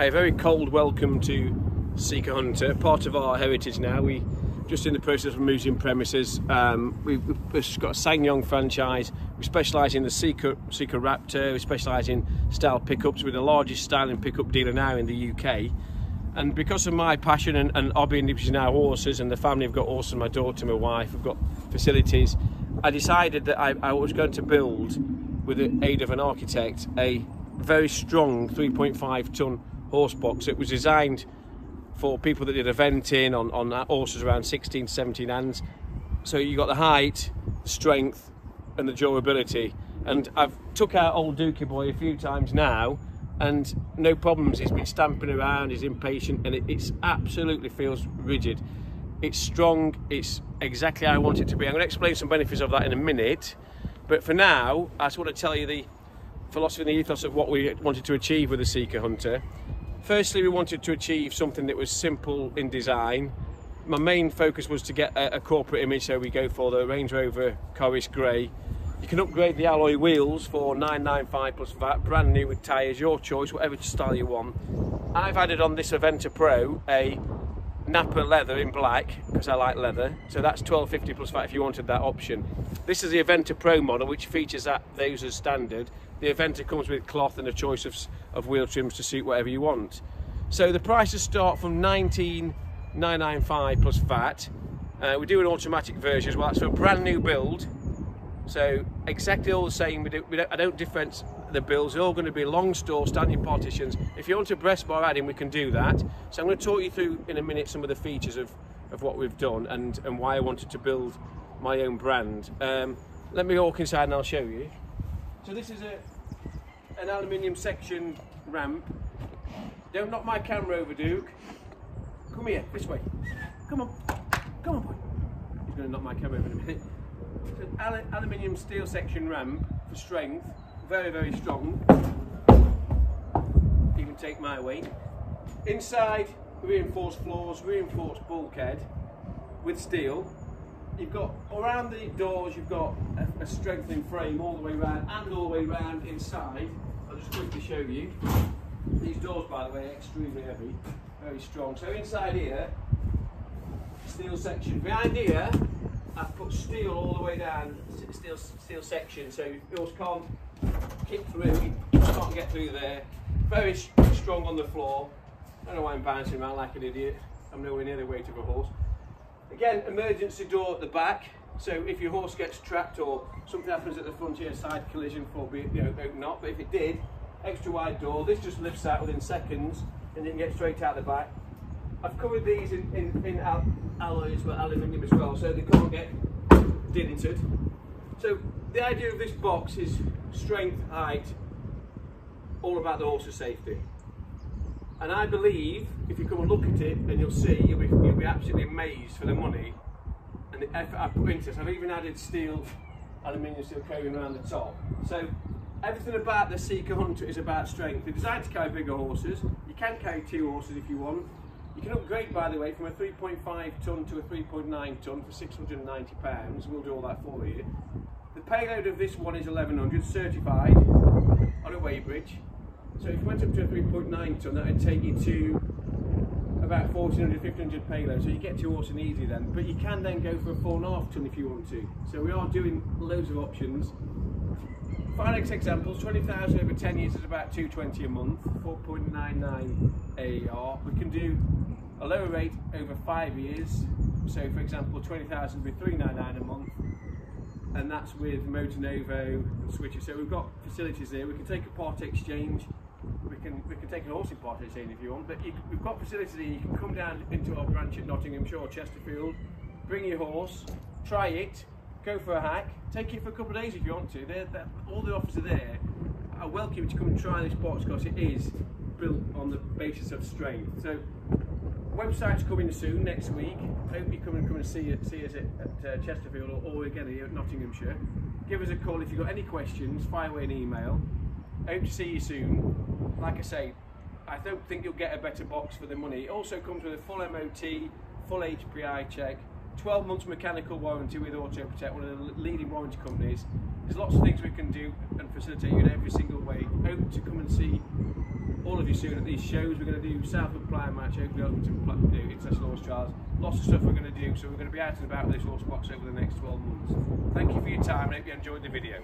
a very cold welcome to Seeker Hunter, part of our heritage now. We just in the process of moving premises. Um, we've, we've, got a SsangYong franchise. We specialise in the Seeker, Seeker Raptor. We specialise in style pickups. We're the largest styling pickup dealer now in the UK. And because of my passion and, and hobby in now horses and the family have got horses, my daughter, my wife, have got facilities, I decided that I, I was going to build, with the aid of an architect, a very strong 3.5 tonne horse box. It was designed for people that did eventing on, on horses around 16, 17 hands. So you got the height, strength, and the durability. And I've took out old Dookie boy a few times now, and no problems. He's been stamping around, he's impatient, and it it's absolutely feels rigid. It's strong, it's exactly how I want it to be. I'm going to explain some benefits of that in a minute, but for now, I just want to tell you the philosophy and the ethos of what we wanted to achieve with the Seeker Hunter. Firstly, we wanted to achieve something that was simple in design. My main focus was to get a, a corporate image, so we go for the Range Rover Corris Grey. You can upgrade the alloy wheels for 995 plus VAT, brand new with tyres, your choice, whatever style you want. I've added on this Eventer Pro a Nappa leather in black because I like leather. So that's 1250 plus VAT if you wanted that option. This is the Eventer Pro model which features that those as standard. The Eventer comes with cloth and a choice of, of wheel trims to suit whatever you want. So the prices start from 19,995 plus VAT. Uh, we do an automatic version as well. That's for a brand new build. So exactly all the same. We, do, we don't, I don't difference the bills are all going to be long stall standing partitions. If you want a breast bar adding, we can do that. So I'm going to talk you through in a minute some of the features of, of what we've done and, and why I wanted to build my own brand. Um, let me walk inside and I'll show you. So this is a an aluminium section ramp. Don't knock my camera over, Duke. Come here, this way. Come on. Come on, boy. He's going to knock my camera over in a minute. It's an al aluminium steel section ramp for strength very, very strong. Even take my weight. Inside, reinforced floors, reinforced bulkhead with steel. You've got, around the doors, you've got a, a strengthening frame all the way around and all the way around inside. I'll just quickly show you. These doors, by the way, are extremely heavy, very strong. So inside here, steel section. Behind here, I've put steel all the way down, steel steel section, so yours can't kick through, can't get through there. Very strong on the floor. I don't know why I'm bouncing around like an idiot. I'm nowhere near the weight of a horse. Again, emergency door at the back. So if your horse gets trapped or something happens at the front here, side collision for you know, up. But if it did, extra wide door. This just lifts out within seconds and you can get straight out the back. I've covered these in, in, in al alloys, but aluminium as well, so they can't get dented. So the idea of this box is strength, height, all about the horse's safety. And I believe, if you come and look at it, and you'll see, you'll be, you'll be absolutely amazed for the money and the effort I've put into this. I've even added steel, aluminium steel coating around the top. So everything about the Seeker Hunter is about strength. They're designed to carry bigger horses. You can carry two horses if you want. You can upgrade, by the way, from a 3.5 tonne to a 3.9 tonne for 690 pounds. We'll do all that for you. The payload of this one is 1100 certified on a weighbridge. So if you went up to a 3.9 tonne, that would take you to about 1400, 1500 payload. So you get to Orson easy then. But you can then go for a 4.5 tonne if you want to. So we are doing loads of options. Finex examples, 20,000 over 10 years is about 220 a month, 4.99 AER. We can do a lower rate over five years. So for example, 20,000 would be 399 a month and that's with Motonovo and switches. So we've got facilities there. We can take a part exchange. We can we can take an horse part exchange if you want. But you, we've got facilities there. You can come down into our branch at Nottinghamshire or Chesterfield, bring your horse, try it, go for a hack, take it for a couple of days if you want to. They're, they're, all the offers are there. I welcome you to come and try this box because it is built on the basis of strength. So website's coming soon next week. Hope you come and come and see, see us at, at uh, Chesterfield or, or again here at Nottinghamshire. Give us a call if you've got any questions. Fire away an email. Hope to see you soon. Like I say, I don't think you'll get a better box for the money. It also comes with a full MOT, full HPI check, 12 months mechanical warranty with Auto Protect, one of the leading warranty companies. There's lots of things we can do and facilitate you in every single way. Hope to come and see all of you soon at these shows. We're going to do Southwell Plough Match, Oakley Osmington Pl- do International Horse Trials. Lots of stuff we're going to do, so we're going to be out and about this horse box over the next 12 months. Thank you for your time, I hope you enjoyed the video.